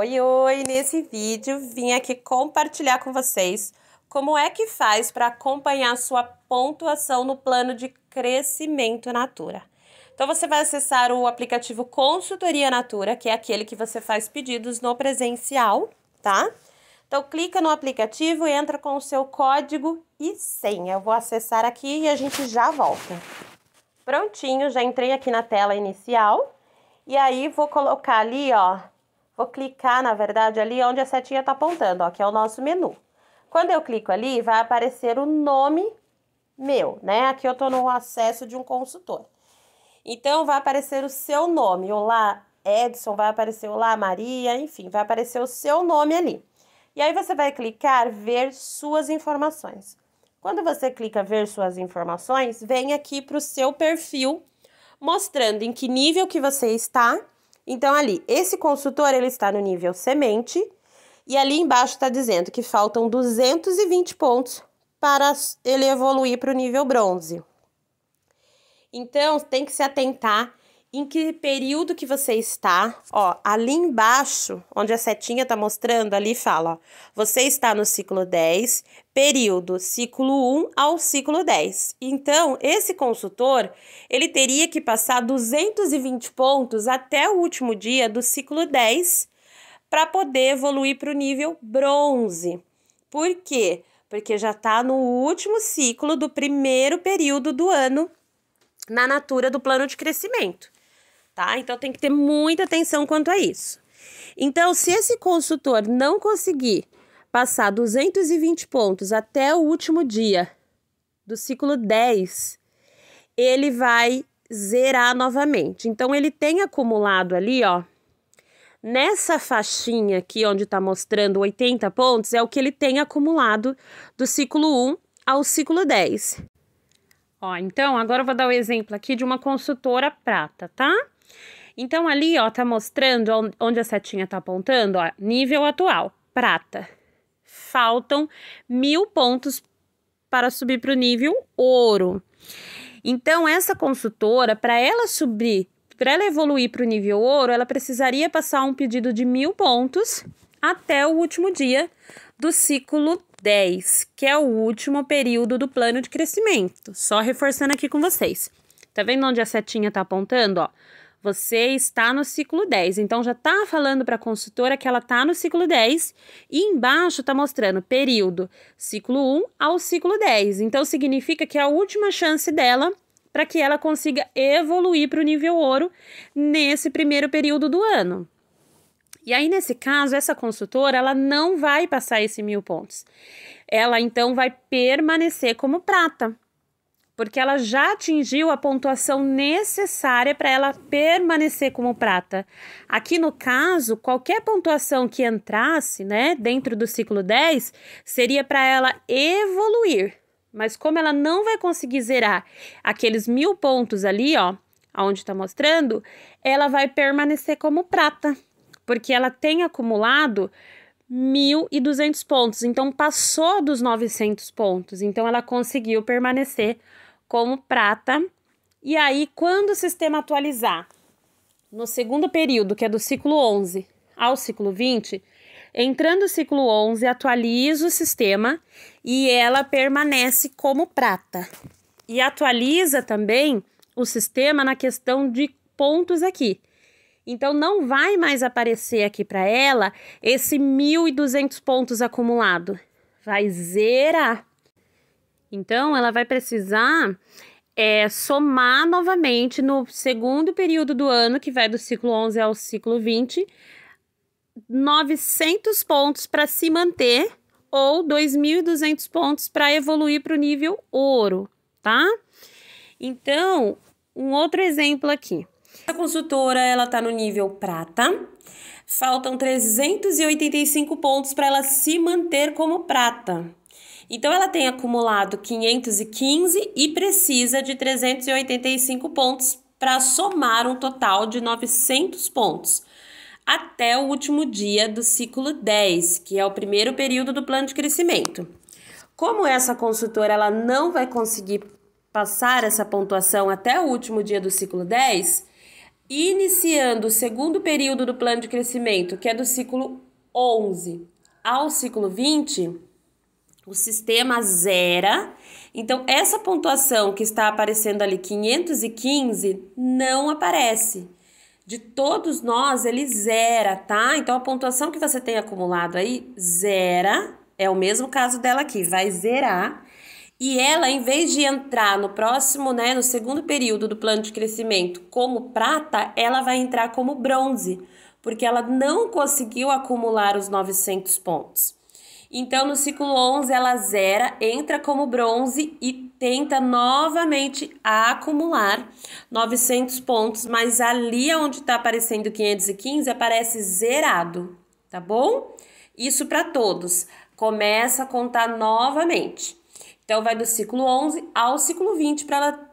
Oi, oi! Nesse vídeo vim aqui compartilhar com vocês como é que faz para acompanhar sua pontuação no plano de crescimento Natura. Então você vai acessar o aplicativo Consultoria Natura, que é aquele que você faz pedidos no presencial, tá? Então clica no aplicativo e entra com o seu código e senha. Eu vou acessar aqui e a gente já volta. Prontinho, já entrei aqui na tela inicial. E aí vou colocar ali, ó, Vou clicar, na verdade, ali onde a setinha está apontando, ó, que é o nosso menu. Quando eu clico ali, vai aparecer o nome meu, né? Aqui eu estou no acesso de um consultor. Então, vai aparecer o seu nome. Olá, Edson, vai aparecer Olá, Maria, enfim, vai aparecer o seu nome ali. E aí você vai clicar ver suas informações. Quando você clica ver suas informações, vem aqui para o seu perfil, mostrando em que nível que você está então, ali, esse consultor, ele está no nível semente, e ali embaixo está dizendo que faltam 220 pontos para ele evoluir para o nível bronze. Então, tem que se atentar em que período que você está. Ó, ali embaixo, onde a setinha tá mostrando, ali fala, ó, você está no ciclo 10, período ciclo 1 ao ciclo 10. Então, esse consultor, ele teria que passar 220 pontos até o último dia do ciclo 10 para poder evoluir para o nível bronze. Por quê? Porque já está no último ciclo do primeiro período do ano na natura do plano de crescimento tá? Então tem que ter muita atenção quanto a isso. Então, se esse consultor não conseguir passar 220 pontos até o último dia do ciclo 10, ele vai zerar novamente. Então, ele tem acumulado ali, ó, nessa faixinha aqui onde está mostrando 80 pontos, é o que ele tem acumulado do ciclo 1 ao ciclo 10. Ó, então, agora eu vou dar o um exemplo aqui de uma consultora prata, tá? Então, ali, ó, tá mostrando onde a setinha tá apontando, ó, nível atual, prata. Faltam mil pontos para subir para o nível ouro. Então, essa consultora, para ela subir, para ela evoluir para o nível ouro, ela precisaria passar um pedido de mil pontos até o último dia do ciclo 10, que é o último período do plano de crescimento. Só reforçando aqui com vocês. Tá vendo onde a setinha tá apontando, ó? Você está no ciclo 10, então já está falando para a consultora que ela está no ciclo 10 e embaixo está mostrando período ciclo 1 ao ciclo 10. Então significa que é a última chance dela para que ela consiga evoluir para o nível ouro nesse primeiro período do ano. E aí, nesse caso, essa consultora ela não vai passar esse mil pontos. Ela então vai permanecer como prata porque ela já atingiu a pontuação necessária para ela permanecer como prata. Aqui no caso, qualquer pontuação que entrasse, né, dentro do ciclo 10, seria para ela evoluir. Mas como ela não vai conseguir zerar aqueles mil pontos ali, ó, aonde está mostrando, ela vai permanecer como prata, porque ela tem acumulado 1.200 pontos, então passou dos 900 pontos, então ela conseguiu permanecer como prata. E aí, quando o sistema atualizar no segundo período, que é do ciclo 11 ao ciclo 20, entrando o ciclo 11, atualiza o sistema e ela permanece como prata. E atualiza também o sistema na questão de pontos aqui. Então, não vai mais aparecer aqui para ela esse 1.200 pontos acumulado. Vai zerar. Então, ela vai precisar é, somar novamente no segundo período do ano, que vai do ciclo 11 ao ciclo 20, 900 pontos para se manter ou 2.200 pontos para evoluir para o nível ouro, tá? Então, um outro exemplo aqui. A consultora, ela tá no nível prata. Faltam 385 pontos para ela se manter como prata. Então, ela tem acumulado 515 e precisa de 385 pontos para somar um total de 900 pontos até o último dia do ciclo 10, que é o primeiro período do plano de crescimento. Como essa consultora ela não vai conseguir passar essa pontuação até o último dia do ciclo 10, Iniciando o segundo período do plano de crescimento, que é do ciclo 11 ao ciclo 20, o sistema zera. Então, essa pontuação que está aparecendo ali, 515, não aparece. De todos nós, ele zera, tá? Então, a pontuação que você tem acumulado aí, zera. É o mesmo caso dela aqui, vai zerar. E ela, em vez de entrar no próximo, né, no segundo período do plano de crescimento como prata, ela vai entrar como bronze, porque ela não conseguiu acumular os 900 pontos. Então, no ciclo 11, ela zera, entra como bronze e tenta novamente acumular 900 pontos, mas ali onde está aparecendo 515 aparece zerado, tá bom? Isso para todos. Começa a contar novamente. Então, vai do ciclo 11 ao ciclo 20 para ela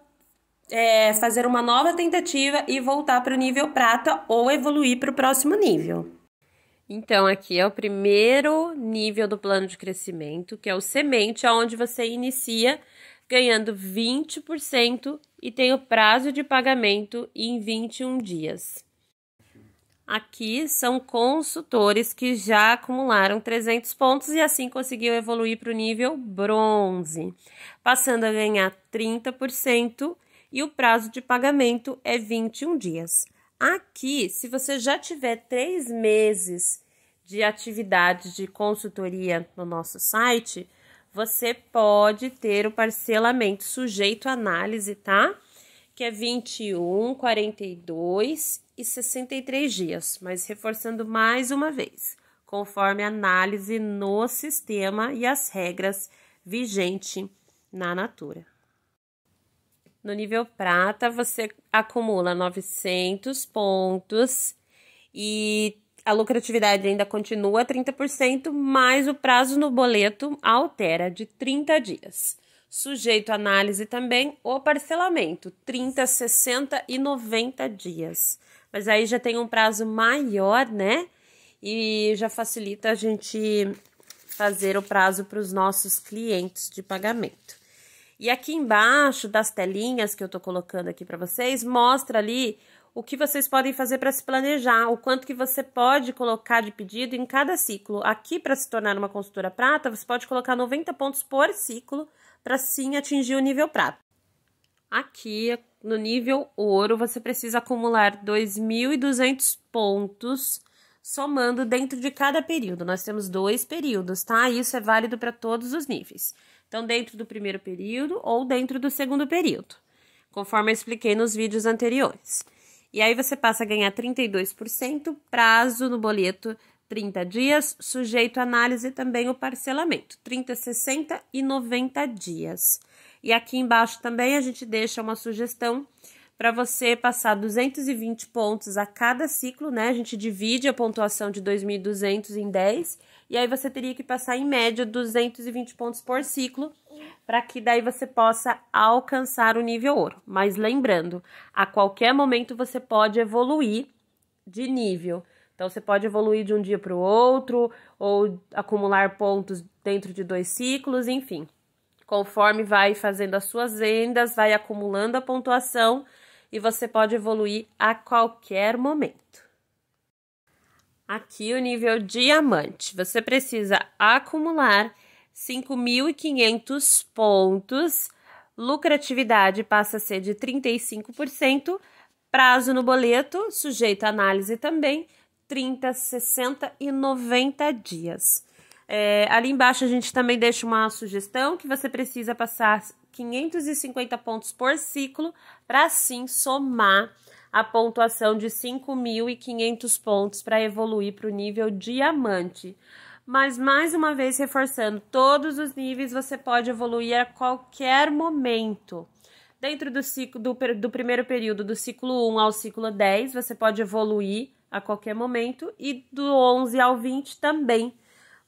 é, fazer uma nova tentativa e voltar para o nível prata ou evoluir para o próximo nível. Então, aqui é o primeiro nível do plano de crescimento, que é o semente, onde você inicia ganhando 20% e tem o prazo de pagamento em 21 dias. Aqui são consultores que já acumularam 300 pontos e assim conseguiu evoluir para o nível bronze, passando a ganhar 30% e o prazo de pagamento é 21 dias. Aqui, se você já tiver três meses de atividade de consultoria no nosso site, você pode ter o parcelamento sujeito à análise, tá? Que é 21, 42 e 63 dias, mas reforçando mais uma vez, conforme a análise no sistema e as regras vigente na Natura. No nível prata, você acumula 900 pontos e a lucratividade ainda continua 30%, mas o prazo no boleto altera de 30 dias. Sujeito à análise também o parcelamento, 30, 60 e 90 dias. Mas aí já tem um prazo maior, né? E já facilita a gente fazer o prazo para os nossos clientes de pagamento. E aqui embaixo das telinhas que eu tô colocando aqui para vocês, mostra ali o que vocês podem fazer para se planejar, o quanto que você pode colocar de pedido em cada ciclo. Aqui, para se tornar uma consultora prata, você pode colocar 90 pontos por ciclo para sim atingir o nível prata. Aqui, no nível ouro, você precisa acumular 2.200 pontos somando dentro de cada período. Nós temos dois períodos, tá? Isso é válido para todos os níveis. Então, dentro do primeiro período ou dentro do segundo período, conforme eu expliquei nos vídeos anteriores. E aí você passa a ganhar 32%, prazo no boleto 30 dias, sujeito à análise também o parcelamento, 30, 60 e 90 dias. E aqui embaixo também a gente deixa uma sugestão para você passar 220 pontos a cada ciclo, né? A gente divide a pontuação de 2.200 em 10 e aí você teria que passar em média 220 pontos por ciclo para que daí você possa alcançar o nível ouro. Mas lembrando, a qualquer momento você pode evoluir de nível. Então você pode evoluir de um dia para o outro ou acumular pontos dentro de dois ciclos, enfim. Conforme vai fazendo as suas vendas, vai acumulando a pontuação e você pode evoluir a qualquer momento. Aqui o nível diamante. Você precisa acumular 5.500 pontos. Lucratividade passa a ser de 35%. Prazo no boleto, sujeito à análise também, 30, 60 e 90 dias. É, ali embaixo a gente também deixa uma sugestão que você precisa passar 550 pontos por ciclo para assim somar a pontuação de 5.500 pontos para evoluir para o nível diamante. Mas mais uma vez reforçando, todos os níveis você pode evoluir a qualquer momento. Dentro do ciclo do, do primeiro período, do ciclo 1 ao ciclo 10, você pode evoluir a qualquer momento e do 11 ao 20 também.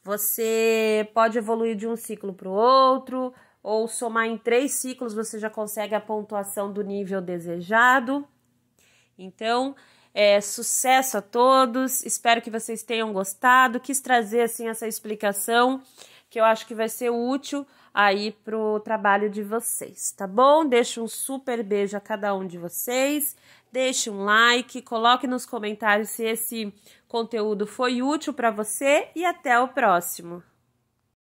Você pode evoluir de um ciclo para o outro, ou somar em três ciclos, você já consegue a pontuação do nível desejado. Então, é, sucesso a todos. Espero que vocês tenham gostado. Quis trazer assim essa explicação que eu acho que vai ser útil aí pro trabalho de vocês, tá bom? Deixo um super beijo a cada um de vocês. Deixe um like, coloque nos comentários se esse conteúdo foi útil para você e até o próximo.